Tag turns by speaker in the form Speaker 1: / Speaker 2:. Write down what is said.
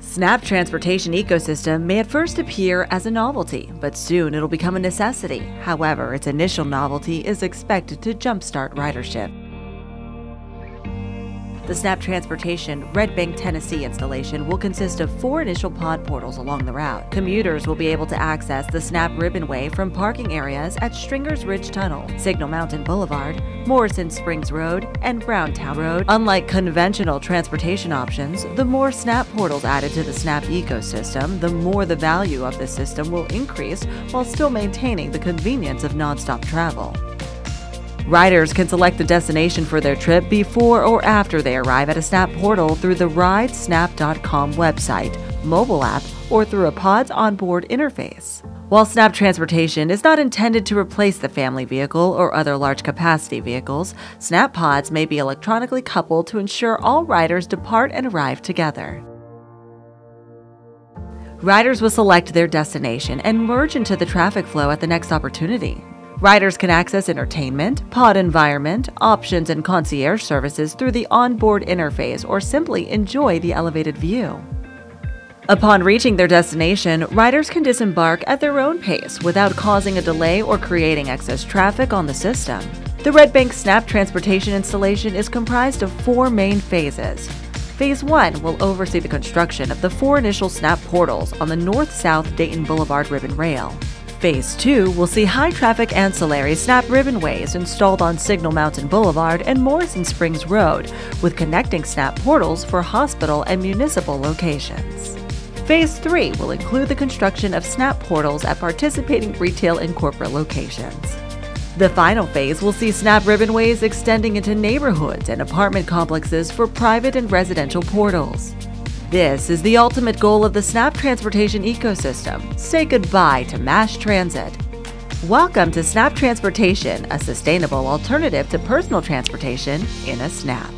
Speaker 1: SNAAP transportation ecosystem may at first appear as a novelty, but soon it'll become a necessity. However, its initial novelty is expected to jumpstart ridership. The SNAAP Transportation Red Bank, Tennessee installation will consist of four initial pod portals along the route. Commuters will be able to access the SNAAP Ribbonway from parking areas at Stringers Ridge Tunnel, Signal Mountain Boulevard, Morrison Springs Road, and Browntown Road. Unlike conventional transportation options, the more SNAAP portals added to the SNAAP ecosystem, the more the value of the system will increase while still maintaining the convenience of nonstop travel. Riders can select the destination for their trip before or after they arrive at a SNAAP portal through the RideSNAAP.com website, mobile app, or through a PODS onboard interface. While SNAAP transportation is not intended to replace the family vehicle or other large capacity vehicles, SNAAP pods may be electronically coupled to ensure all riders depart and arrive together. Riders will select their destination and merge into the traffic flow at the next opportunity. Riders can access entertainment, pod environment, options, and concierge services through the onboard interface or simply enjoy the elevated view. Upon reaching their destination, riders can disembark at their own pace without causing a delay or creating excess traffic on the system. The Red Bank SNAAP transportation installation is comprised of four main phases. Phase 1 will oversee the construction of the four initial SNAAP portals on the north south Dayton Boulevard Ribbon Rail. Phase 2 will see high traffic ancillary SNAAP ribbonways installed on Signal Mountain Boulevard and Morrison Springs Road, with connecting SNAAP portals for hospital and municipal locations. Phase 3 will include the construction of SNAAP portals at participating retail and corporate locations. The final phase will see SNAAP ribbonways extending into neighborhoods and apartment complexes for private and residential portals. This is the ultimate goal of the SNAAP transportation ecosystem. Say goodbye to mass transit. Welcome to SNAAP Transportation, a sustainable alternative to personal transportation in a snap.